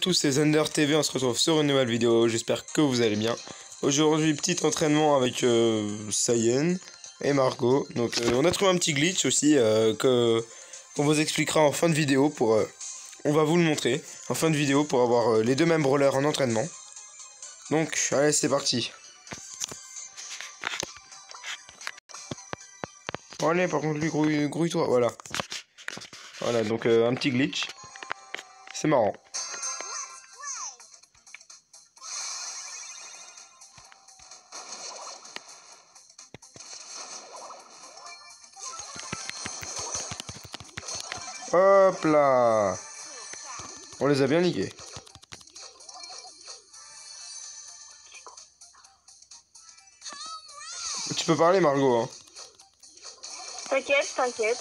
tous c'est Thunder TV, on se retrouve sur une nouvelle vidéo, j'espère que vous allez bien. Aujourd'hui, petit entraînement avec euh, Sayen et Margot. Donc euh, on a trouvé un petit glitch aussi euh, que qu'on vous expliquera en fin de vidéo pour... euh, on va vous le montrer en fin de vidéo pour avoir les deux mêmes brawlers en entraînement. Donc allez c'est parti. Allez par contre lui grouille- grouille-toi, voilà. Voilà donc un petit glitch. C'est marrant. Hop là On les a bien niqués. Tu peux parler Margot hein. T'inquiète, t'inquiète.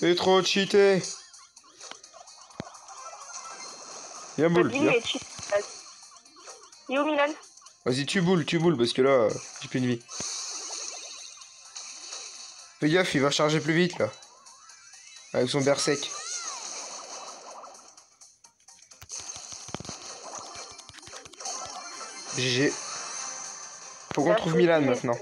C'est trop cheaté Viens boule, viens. Yo Milan Vas-y tu boules, tu boules parce que là, j'ai plus de vie. Fais gaffe, il va charger plus vite là. Avec son berserk. GG. Faut qu'on trouve Milan maintenant.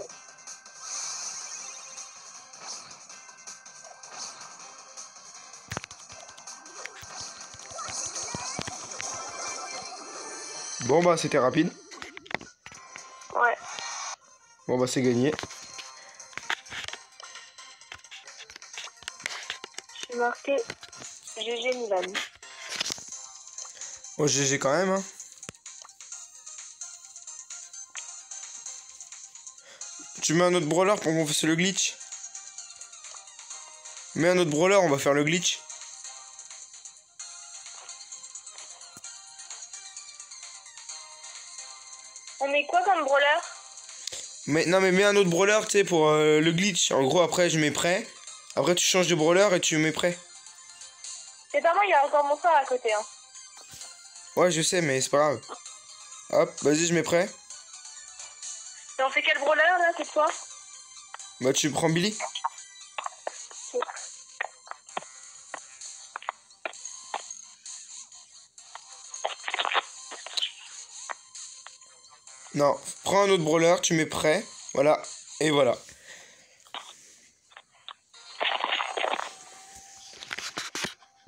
Bon bah c'était rapide. Ouais. Bon bah c'est gagné. Oh GG quand même hein. Tu mets un autre brawler pour qu'on fasse le glitch Mets un autre brawler, on va faire le glitch. On met quoi comme brawler? Mais non mais mets un autre brawler tu sais pour euh, le glitch. En gros après je mets prêt. Après tu changes de brawler et tu mets prêt. C'est pas moi, il y a encore mon frère à côté. Hein. Ouais je sais mais c'est pas grave. Hop, vas-y je mets prêt. Et on fait quel brawler là cette fois? Bah tu prends Billy. Non, prends un autre brawler, tu mets prêt. Voilà, et voilà.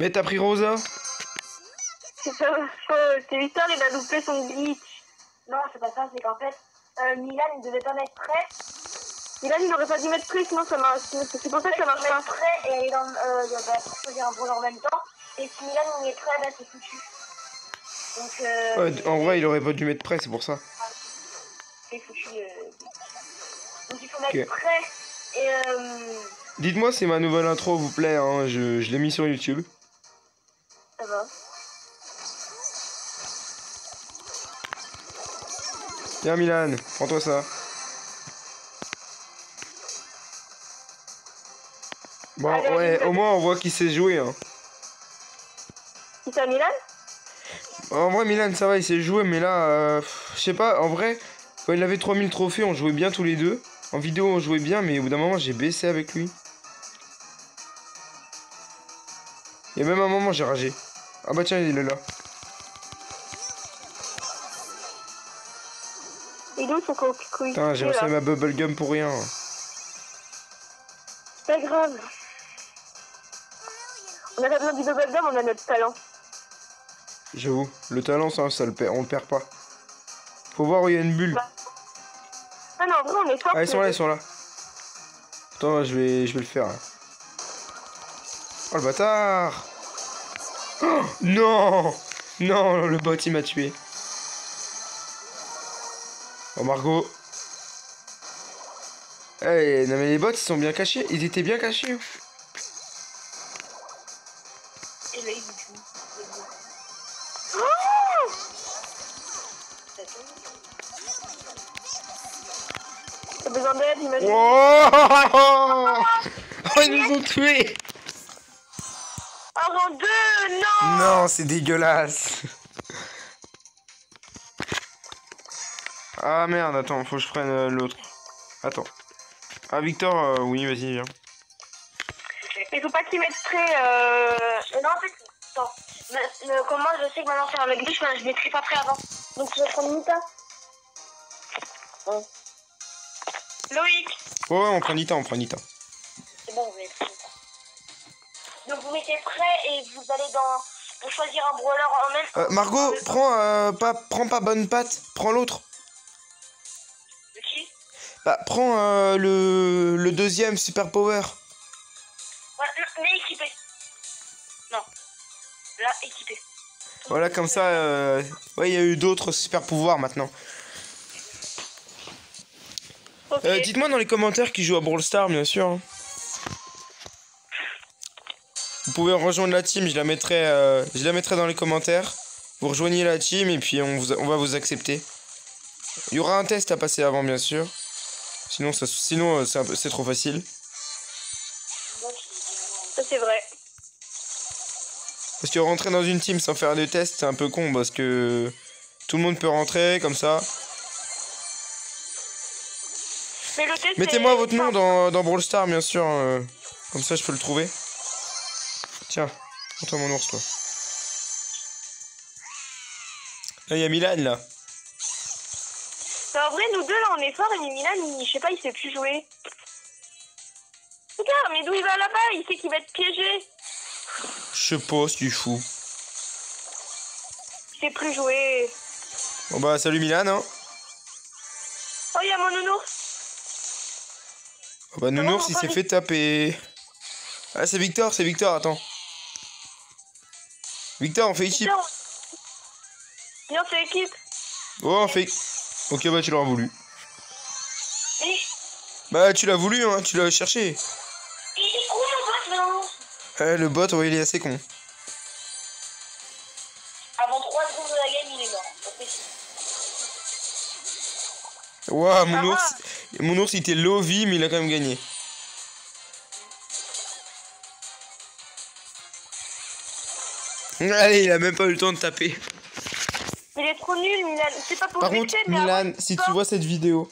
Mais t'as pris Rosa C'est pas faux. C'est Victor, il a loupé son glitch. Non, c'est pas ça, c'est qu'en fait, euh, Milan, il devait pas mettre prêt. Milan, il aurait pas dû mettre prêt, sinon ça marche. C'est pour ça que ça marche pas. prêt et dans, euh, bah, pour choisir un brawler en même temps. Et si Milan, il est prêt, bah, c'est foutu. Donc, euh, Ouais, En vrai, il aurait pas dû mettre prêt, c'est pour ça. c'est foutu. euh. Donc, il faut mettre prêt et. Euh, Dites-moi si ma nouvelle intro vous plaît, hein, je, je l'ai mis sur YouTube. Va. Viens Milan, prends-toi ça. Bon, Allez, ouais, au moins on voit qu'il sait jouer. Hein. Qui ça, Milan? En vrai, Milan, ça va, il sait jouer, mais là, euh, je sais pas, en vrai, quand il avait 3000 trophées, on jouait bien tous les deux. En vidéo, on jouait bien, mais au bout d'un moment, j'ai baissé avec lui. Et même à un moment, j'ai ragé. Ah bah tiens, il est là. Il est où son co- coéquipier Putain, j'ai reçu ma bubblegum pour rien. C'est pas grave. On a pas besoin du bubblegum, on a notre talent. J'avoue, le talent, ça, ça le perd, on le perd pas. Faut voir où il y a une bulle. Ah non, en vrai, on est fort. Ah, ils sont là, ils sont là. Attends, je vais, je vais le faire. là. Oh, le bâtard Oh, Non Non, le bot, il m'a tué. Oh, Margot. Eh, non mais les bots, ils sont bien cachés. Ils étaient bien cachés. Et là, il joue. Oh T'as besoin d'aide, imagine. Oh Oh, ils nous ont tués Rang 2, non Non, c'est dégueulasse Ah merde, attends, faut que je prenne euh, l'autre. Attends. Ah Victor, euh, oui, vas-y, viens. Mais faut pas qu'ils mettent très. Euh... Non, en fait, attends. Le, le- comment je sais que maintenant faire le glitch, mais je mettrai pas prêt avant. Donc je vais prendre Nita. Loïc, Ouais, ouais, on prend Nita, on prend Nita. C'est bon, vous prendre Nita. Donc vous mettez prêt et vous allez dans. Pour choisir un brawler en même Euh, Margot, prends, euh, pas, prends pas bonne patte, prends l'autre. De qui? Bah, prends euh, le, le deuxième super power. Ouais, non, mais équipé. Non. Là, équipé. Voilà, comme ça, euh, ouais, il y a eu d'autres super pouvoirs maintenant. Euh, Dites-moi dans les commentaires qui joue à Brawl Stars, bien sûr. hein. Pouvez rejoindre la team, je la mettrai, euh, je la mettrai dans les commentaires. Vous rejoignez la team et puis on, vous, on va vous accepter. Il y aura un test à passer avant, bien sûr. Sinon, ça, sinon euh, c'est trop facile. Ça, c'est vrai. Parce que rentrer dans une team sans faire de test, c'est un peu con parce que tout le monde peut rentrer comme ça. Mettez-moi votre nom dans, dans Brawl Stars, bien sûr. euh, comme ça, je peux le trouver. Tiens, montre mon ours, toi. Là, il y a Milan, là. Mais en vrai, nous deux, là, on est forts et Milan, il, je sais pas, il sait plus jouer. Regarde, mais d'où il va là-bas? Il sait qu'il va être piégé. Je sais pas ce qu'il fout. Il sait plus jouer. Bon, bah, salut Milan, hein. Oh, il y a mon nounours. Oh, bah, Nounours, il s'est fait taper. Ah, c'est Victor, c'est Victor, attends. Victor, on fait équipe. Viens, on- c'est équipe. Oh, on fait. Ok, bah, tu l'auras voulu. Bah, tu l'as voulu, hein, tu l'as cherché. il est con mon boss maintenant Eh, le bot, ouais, il est assez con. Avant 3 secondes de la game, il est mort. Ouah, mon Ah. ours. Mon ours, il était low vie, mais il a quand même gagné. Allez, il a même pas eu le temps de taper. Il est trop nul, Milan. C'est pas pour Par le contre, mais Milan, si tu vois cette vidéo,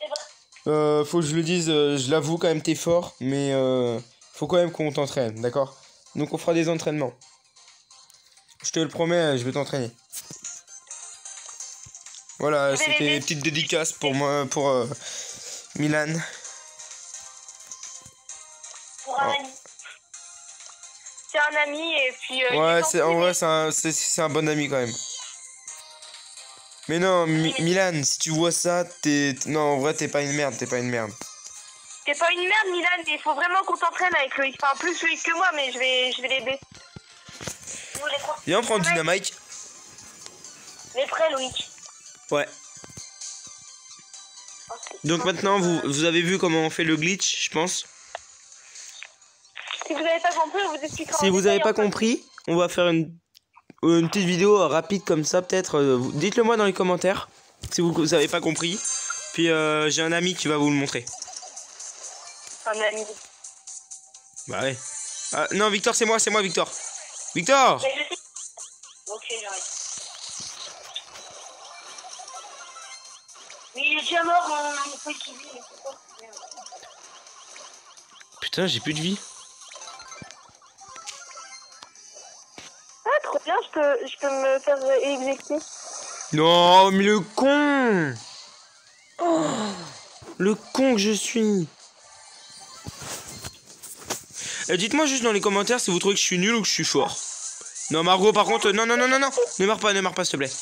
C'est vrai. euh, faut que je le dise, euh, je l'avoue quand même, t'es fort, mais euh, faut quand même qu'on t'entraîne, d'accord? Donc on fera des entraînements. Je te le promets, je vais t'entraîner. Voilà, c'était une petite dédicace pour moi, pour euh, Milan. Pour un Oh. Un ami et puis. euh, Ouais, est c'est en vrai, c'est un, c'est- c'est un bon ami quand même. Mais non, Mi- Milan, si tu vois ça, t'es. Non, en vrai, t'es pas une merde, t'es pas une merde. T'es pas une merde, Milan. Il faut vraiment qu'on t'entraîne avec Loïc. Enfin, plus Loïc que moi, mais je vais, je vais l'aider. Viens, on prend Dynamite. Les prêts, Loïc. Ouais. Donc maintenant, vous, vous avez vu comment on fait le glitch, je pense? Si vous avez pas compris, on vous expliquera. Si vous détail avez pas compris, on va faire une, euh, une petite vidéo euh, rapide comme ça, peut-être. euh, Dites-le moi dans les commentaires si vous, vous avez pas compris. Puis euh, j'ai un ami qui va vous le montrer. Un ami. Bah ouais. Ah, non, Victor, c'est moi, c'est moi, Victor. Victor Mais je sais. Ok, j'arrive. Mais il est déjà mort, c'est quoi Merde. Putain, j'ai plus de vie. Bien, je peux, je peux me faire exécuter. Non, mais le con Oh, Le con que je suis Eh, Dites-moi juste dans les commentaires si vous trouvez que je suis nul ou que je suis fort. Non, Margot, par contre, non, non, non, non, non Ne meurs pas, ne meurs pas, s'il te plaît.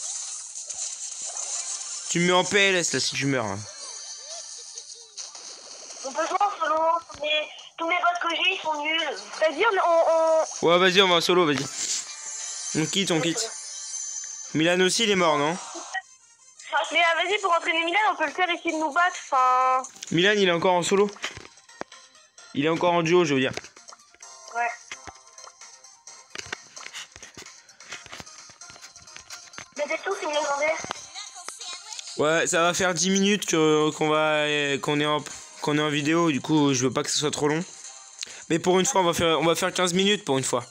Tu me mets en PLS, là, si tu meurs. hein. On peut jouer en solo, mais tous les bots que j'ai, ils sont nuls. C'est-à-dire, on, on... Ouais, vas-y, on va en solo, vas-y. On quitte, on quitte. Milan aussi, il est mort, non? Mais ah, vas-y, pour entraîner Milan, on peut le faire essayer de nous battre. Enfin, Milan, il est encore en solo? Il est encore en duo, je veux dire. Ouais. Mais c'est tout, c'est légendaire. Ouais, ça va faire 10 minutes que- qu'on va qu'on est en qu'on est en vidéo, du coup, je veux pas que ce soit trop long. Mais pour une fois, on va faire on va faire 15 minutes pour une fois.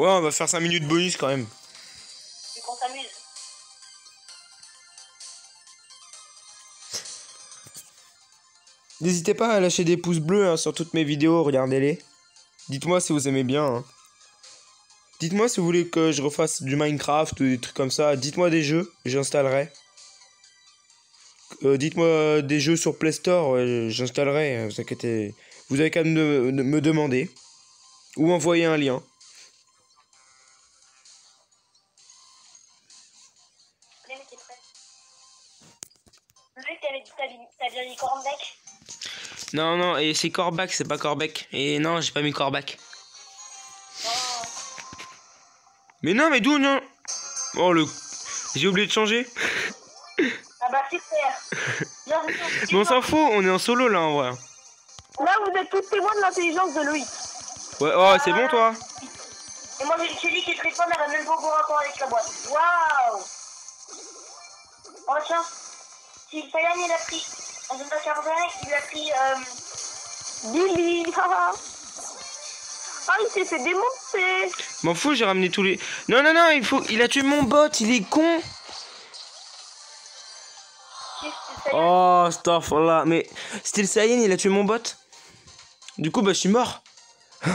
Ouais, on va faire 5 minutes bonus quand même. vu qu'on s'amuse. N'hésitez pas à lâcher des pouces bleus hein, sur toutes mes vidéos, regardez-les. Dites-moi si vous aimez bien. hein. Dites-moi si vous voulez que je refasse du Minecraft ou des trucs comme ça. Dites-moi des jeux, j'installerai. Euh, Dites-moi des jeux sur Play Store, j'installerai, euh, vous inquiétez. Vous avez qu'à me, me demander. Ou envoyer un lien. Lui, t'avais dit, t'as bien dit cornback Non, non, et c'est Corbac, c'est pas Corbec. Et non, j'ai pas mis Corbac. Oh. Mais non, mais d'où, non? Oh, le... J'ai oublié de changer. Ah bah, super. Mais on s'en fout, on est en solo, là, en vrai. Là, vous êtes tous témoins de l'intelligence de Loïc. Ouais, oh, c'est bon, toi Et moi, j'ai chérie qui est très fun, elle a même pas rapport avec la boîte. Waouh Oh, tiens. Si Sayan, il a pris. De faire il a pris. Euh, Billy. ah, il s'est fait démonter. M'en fous, j'ai ramené tous les... Non, non, non, il faut... Il a tué mon bot, il est con. Oh, stuff, là. Mais le Saiyan, il a tué mon bot. Du coup, bah, je suis mort.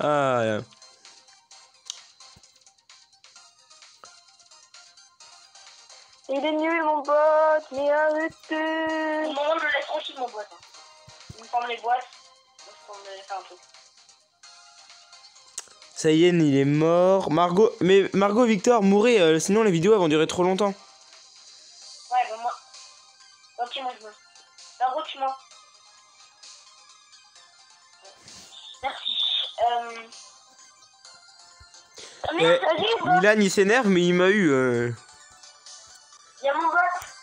ah, ouais. Il est nul, mon pote. Mais Au arrêtez. moment, je le laisse tranquille, mon boîte. hein. Il me forme les boîtes. Faire un truc. Saiyan, il est mort. Margot... Mais Margot, Victor, mourrez, euh, sinon les vidéos elles vont durer trop longtemps. Ouais, bah, moi. Ok, moi, je meurs. Margot, tu mens. Merci. Euh... Ah, merde, ça y est. Milan, il s'énerve, mais il m'a eu... euh. Il y a mon bot.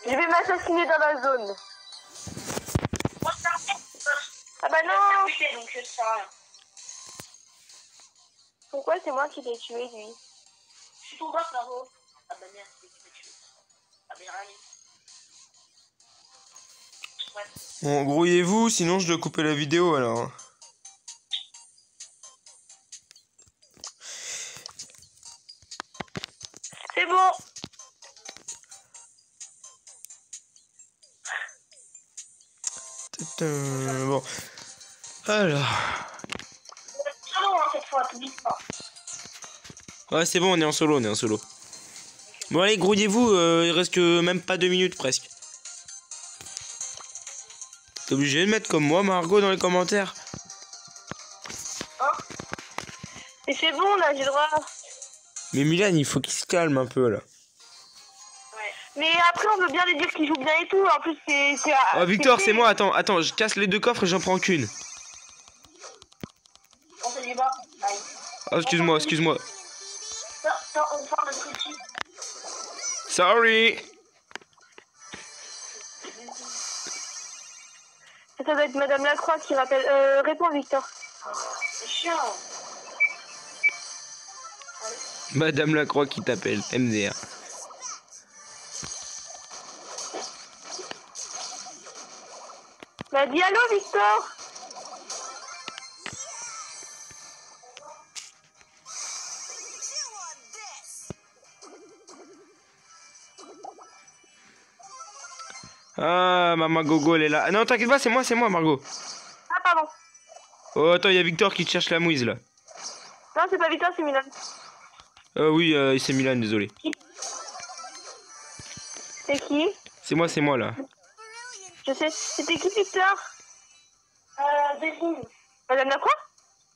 Je vais m'assassiner dans la zone. Ah bah Non. Pourquoi c'est moi qui l'ai tué, lui Je suis ton bot, Margot. Ah bah merde, c'est qui t'a tué. Ah bah, rien. Bon, grouillez-vous, sinon je dois couper la vidéo, alors. C'est bon. Euh, Bon. Alors... Solo, hein, cette fois, t'oublies pas. Ouais, c'est bon, on est en solo, on est en solo. Bon, allez, grouillez-vous, euh, il reste que même pas deux minutes presque. T'es obligé de mettre comme moi, Margot, dans les commentaires. Et c'est bon, là, j'ai le droit. Mais Milan, il faut qu'il se calme un peu, là. Mais après, on veut bien les dire qu'ils jouent bien et tout. En plus, c'est. c'est- Oh, Victor, c'est- moi, attends, attends, je casse les deux coffres et j'en prends qu'une. On se débat. Oh, excuse-moi, excuse-moi. Non, non, on parle de trucs ici. Sorry. Ça doit être Madame Lacroix qui rappelle. Euh, réponds, Victor. C'est chiant. Madame Lacroix qui t'appelle, MDR. Bah, dis allô, Victor. Ah, maman Gogo, elle est là. Ah, non, t'inquiète pas, c'est moi, c'est moi, Margot. Ah, pardon. Oh, attends, il y a Victor qui te cherche la mouise, là. Non, c'est pas Victor, c'est Milan. Euh, oui, euh, c'est Milan, désolé. C'est qui? C'est moi, c'est moi, là. Je sais. C'était qui, Victor? Euh, Delphine. Madame Lacroix?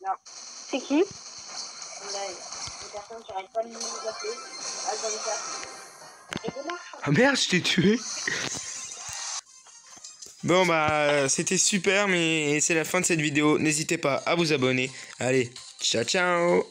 Non. C'est qui? Pas de nous appeler. Et demain, Ah merde, je t'ai tué. Bon bah c'était super mais c'est la fin de cette vidéo. N'hésitez pas à vous abonner. Allez, ciao ciao